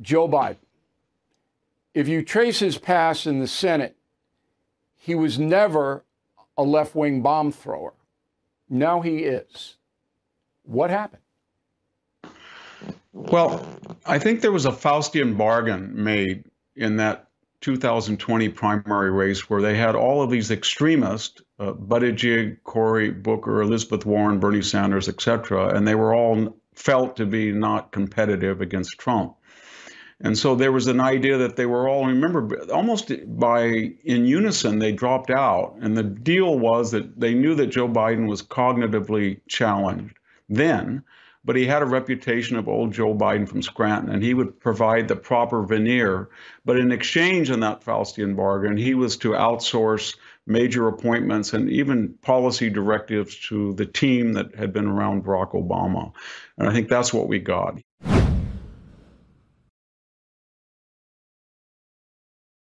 Joe Biden. If you trace his past in the Senate, he was never a left wing bomb thrower. Now he is. What happened? Well, I think there was a Faustian bargain made in that 2020 primary race where they had all of these extremists, uh, Buttigieg, Cory Booker, Elizabeth Warren, Bernie Sanders, etc., and they were all felt to be not competitive against Trump. And so there was an idea that they were all, remember, almost by in unison, they dropped out. And the deal was that they knew that Joe Biden was cognitively challenged then, but he had a reputation of old Joe Biden from Scranton, and he would provide the proper veneer. But in exchange in that Faustian bargain, he was to outsource major appointments and even policy directives to the team that had been around Barack Obama. And I think that's what we got.